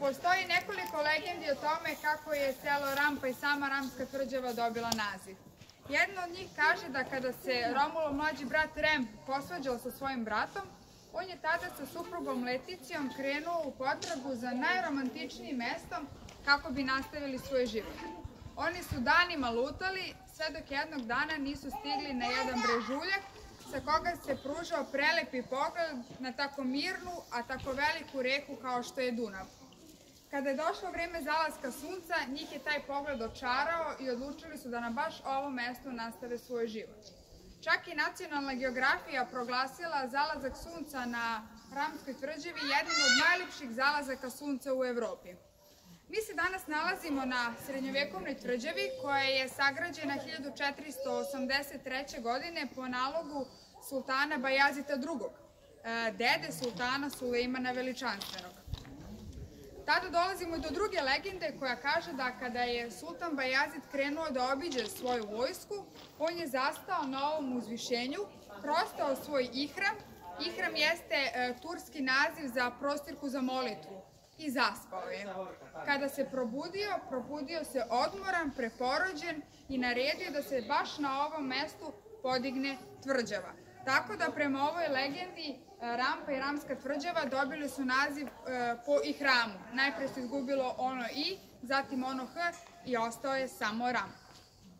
Postoji nekoliko legendi o tome kako je selo Rampa i sama Ramska tvrđava dobila naziv. Jedna od njih kaže da kada se Romulov mlađi brat Rem posvađao sa svojim bratom, on je tada sa suprugom Leticijom krenuo u potragu za najromantičnijim mestom kako bi nastavili svoj život. Oni su danima lutali, sve dok jednog dana nisu stigli na jedan brežuljak sa koga se pružao prelepi pogled na tako mirnu, a tako veliku reku kao što je Dunav. Kada je došlo vreme zalaska sunca, njih je taj pogled očarao i odlučili su da na baš ovom mestu nastave svoj život. Čak i nacionalna geografija proglasila zalazak sunca na Ramskoj tvrđevi jednim od najljepših zalazaka sunca u Evropi. Mi se danas nalazimo na srednjovekovnoj tvrđavi koja je sagrađena 1483. godine po nalogu sultana Bajazita II, e, dede sultana Sulejmana Veličanstvenog. Tada dolazimo do druge legende koja kaže da kada je sultan Bajazid krenuo da obiđe svoju vojsku, on je zastao na ovom uzvišenju, prostao svoj ihram. Ihram jeste e, turski naziv za prostirku za molitvu i zaspao je. Kada se probudio, probudio se odmoran, preporođen i naredio da se baš na ovom mestu podigne tvrđava. Tako da prema ovoj legendi Rampa i Ramska tvrđava dobili su naziv e, po i hramu. Najpre se izgubilo ono i, zatim ono h i ostao je samo Ram.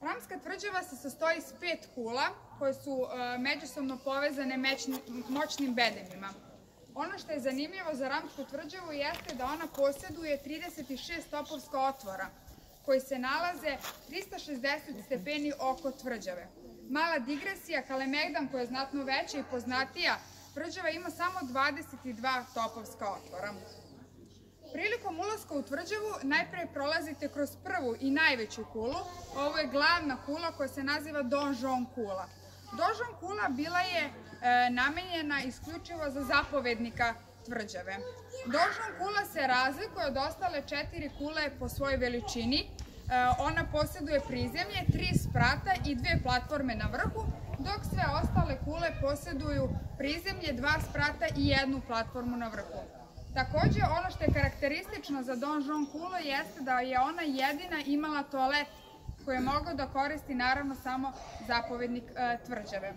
Ramska tvrđava se sastoji iz pet kula koje su e, međusobno povezane moćnim bedemima. Ono što je zanimljivo za Ramsku tvrđavu jeste da ona posjeduje 36 topovska otvora koji se nalaze 360 stepeni oko tvrđave. Mala digresija, Kalemegdan koja je znatno veća i poznatija, tvrđava ima samo 22 topovska otvora. Prilikom ulaska u tvrđavu najpre prolazite kroz prvu i najveću kulu. Ovo je glavna kula koja se naziva Donžon kula. Donžon kula bila je e, namenjena isključivo za zapovednika tvrđave. Donžon kula se razlikuje od ostale četiri kule po svojoj veličini, E, ona posjeduje prizemlje, tri sprata i dve platforme na vrhu, dok sve ostale kule posjeduju prizemlje, dva sprata i jednu platformu na vrhu. Takođe, ono što je karakteristično za Donžon kulu jeste da je ona jedina imala toalet koji je mogao da koristi naravno samo zapovednik e, tvrđave. E,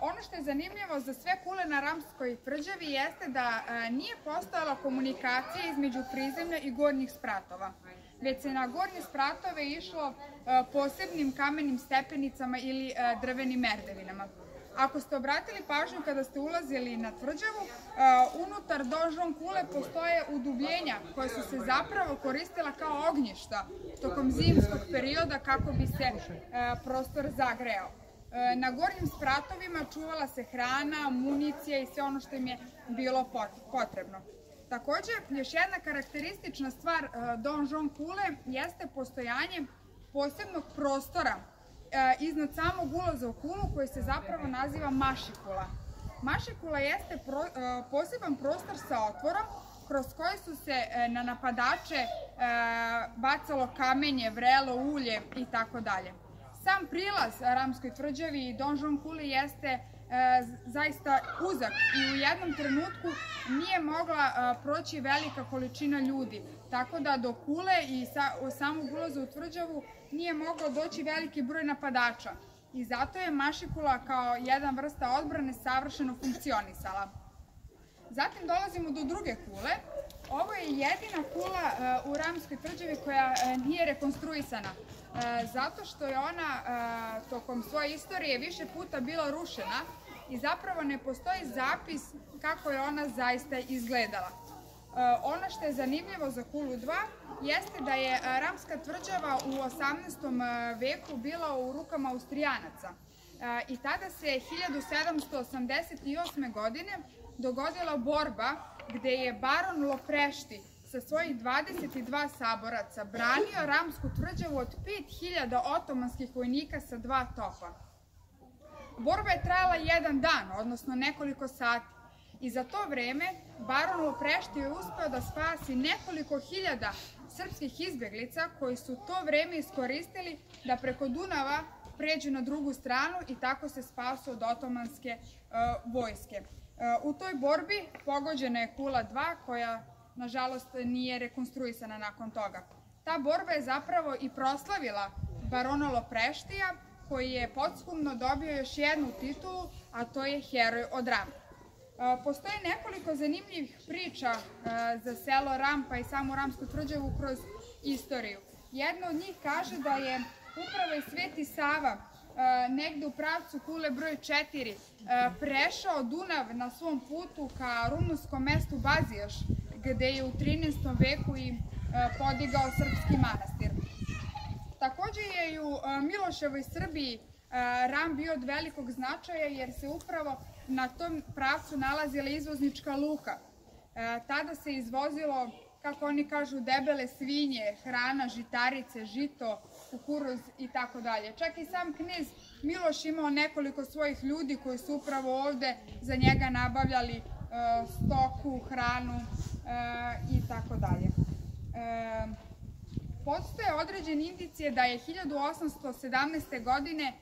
ono što je zanimljivo za sve kule na Ramskoj tvrđavi jeste da e, nije postojala komunikacija između prizemlja i gornjih spratova već se na gornje spratove išlo posebnim kamenim stepenicama ili drvenim merdevinama. Ako ste obratili pažnju kada ste ulazili na tvrđavu, e, unutar dožon kule postoje udubljenja koje su se zapravo koristila kao ognjišta tokom zimskog perioda kako bi se prostor zagreo. Na gornjim spratovima čuvala se hrana, municija i sve ono što im je bilo potrebno. Takođe, još jedna karakteristična stvar e, Don Juan kule jeste postojanje posebnog prostora e, iznad samog ulaza u kulu koji se zapravo naziva mašikula. Mašikula jeste e, poseban prostor sa otvorom kroz koji su se na napadače bacalo kamenje, vrelo, ulje i tako dalje. Sam prilaz Ramskoj tvrđavi i Don Juan kuli jeste E, zaista uzak i u jednom trenutku nije mogla e, proći velika količina ljudi. Tako da do kule i sa, samog ulaza u tvrđavu nije mogao doći veliki broj napadača. I zato je mašikula kao jedan vrsta odbrane savršeno funkcionisala. Zatim dolazimo do druge kule. Ovo je jedina kula e, u Ramskoj tvrđavi koja nije rekonstruisana. E, zato što je ona e, tokom svoje istorije više puta bila rušena i zapravo ne postoji zapis kako je ona zaista izgledala. E, ono što je zanimljivo za Kulu 2 jeste da je Ramska tvrđava u 18. veku bila u rukama Austrijanaca i tada se 1788. godine dogodila borba gde je baron Loprešti sa svojih 22 saboraca branio Ramsku tvrđavu od 5000 otomanskih vojnika sa dva topa. Borba je trajala jedan dan, odnosno nekoliko sati. I za to vreme Baron Loprešti je uspeo da spasi nekoliko hiljada srpskih izbeglica koji su to vreme iskoristili da preko Dunava pređu na drugu stranu i tako se spasu od otomanske uh, vojske. Uh, u toj borbi pogođena je Kula 2 koja nažalost, nije rekonstruisana nakon toga. Ta borba je zapravo i proslavila barona Lopreštija, koji je podskumno dobio još jednu titulu, a to je heroj od Rama. E, postoji nekoliko zanimljivih priča e, za selo Rampa i samu Ramsku tvrđavu kroz istoriju. Jedna od njih kaže da je upravo i Sveti Sava e, negde u pravcu kule broj 4 prešao Dunav na svom putu ka rumunskom mestu Bazijaš, gde je u 13. veku i podigao srpski manastir. Takođe je i u Miloševoj Srbiji Ram bio od velikog značaja jer se upravo na tom pravcu nalazila izvoznička luka. Tada se izvozilo, kako oni kažu, debele svinje, hrana, žitarice, žito, kukuruz i tako dalje. Čak i sam knez Miloš imao nekoliko svojih ljudi koji su upravo ovde za njega nabavljali stoku, hranu i tako dalje postoje određene indicije da je 1817. godine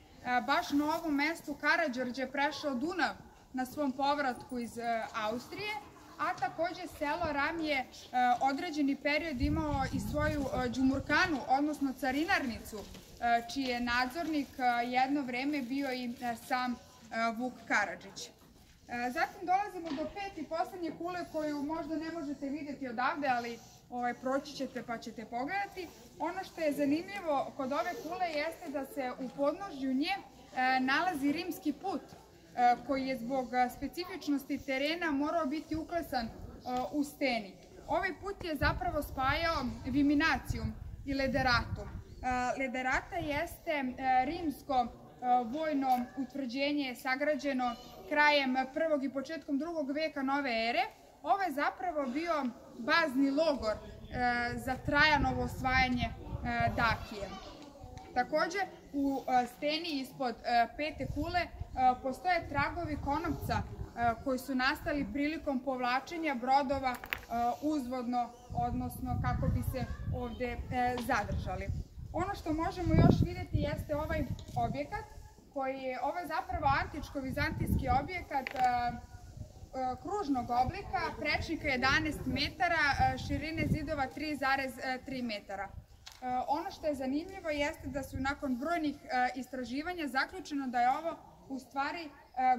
baš na ovom mestu Karadžorđe prešao Dunav na svom povratku iz Austrije, a takođe selo Ram je određeni period imao i svoju džumurkanu, odnosno carinarnicu, čiji je nadzornik jedno vreme bio i sam Vuk Karadžić. Zatim dolazimo do pet i poslednje kule koju možda ne možete videti odavde, ali ovaj, proći ćete pa ćete pogledati. Ono što je zanimljivo kod ove kule jeste da se u podnožju nje e, nalazi rimski put e, koji je zbog specifičnosti terena morao biti uklesan e, u steni. Ovaj put je zapravo spajao Viminacijum i Lederatum. E, Lederata jeste e, rimsko e, vojno utvrđenje sagrađeno krajem prvog i početkom drugog veka nove ere. Ovo je zapravo bio bazni logor e, za Trajanovo osvajanje e, Dakije. Takođe, u e, steni ispod pete kule postoje tragovi konopca koji su nastali prilikom povlačenja brodova uzvodno, odnosno kako bi se ovde zadržali. Ono što možemo još videti jeste ovaj objekat, koji je, ovo zapravo antičko-vizantijski objekat E, kružnog oblika, prečnika 11 metara, e, širine zidova 3,3 metara. E, ono što je zanimljivo jeste da su nakon brojnih istraživanja zaključeno da je ovo u stvari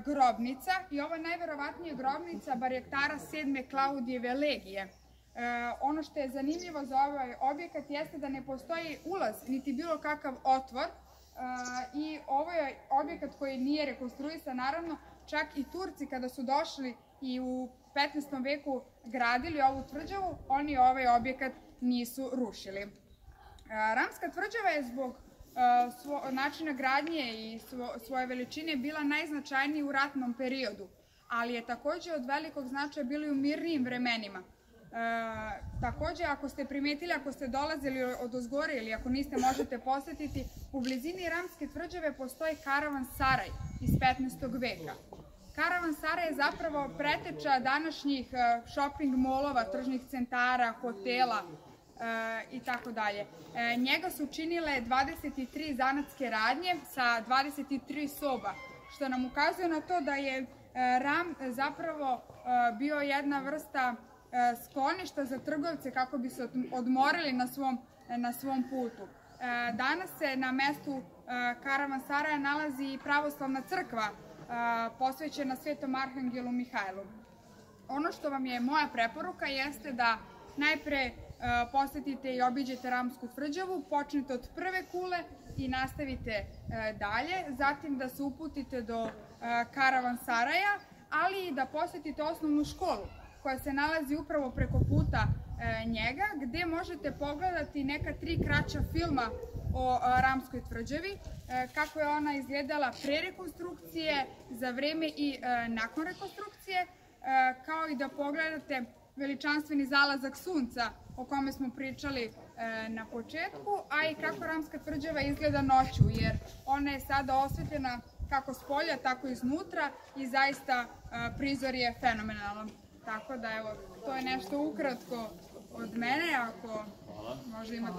grobnica i ovo je najverovatnije grobnica barjektara 7. Klaudijeve legije. Ono što je zanimljivo za ovaj objekat jeste da ne postoji ulaz, niti bilo kakav otvor i ovo je objekat koji nije rekonstruisan, naravno, čak i Turci kada su došli i u 15. veku gradili ovu tvrđavu, oni ovaj objekat nisu rušili. E, Ramska tvrđava je zbog e, svo, načina gradnje i svo, svoje veličine bila najznačajniji u ratnom periodu, ali je takođe od velikog značaja bili u mirnijim vremenima. E, takođe, ako ste primetili, ako ste dolazili od ozgore ili ako niste, možete posetiti, u blizini Ramske tvrđave postoji karavan Saraj iz 15. veka. Karavan Sara je zapravo preteča današnjih e, shopping molova, tržnih centara, hotela e, i tako dalje. E, njega su činile 23 zanatske radnje sa 23 soba, što nam ukazuje na to da je Ram zapravo bio jedna vrsta skloništa za trgovce kako bi se odmorili na svom, na svom putu. Danas se na mestu Karavan Saraja nalazi i pravoslavna crkva posvećena Svetom Arhangelu Mihajlu. Ono što vam je moja preporuka jeste da najpre posetite i obiđete Ramsku tvrđavu, počnete od prve kule i nastavite dalje, zatim da se uputite do Karavan Saraja, ali i da posetite osnovnu školu koja se nalazi upravo preko puta njega, gde možete pogledati neka tri kraća filma o Ramskoj tvrđavi, e, kako je ona izgledala pre rekonstrukcije, za vreme i e, nakon rekonstrukcije, e, kao i da pogledate veličanstveni zalazak sunca o kome smo pričali na početku, a i kako Ramska tvrđava izgleda noću, jer ona je sada osvetljena kako s polja, tako i iznutra i zaista prizor je fenomenalan. Tako da evo, to je nešto ukratko od mene, ako možda imate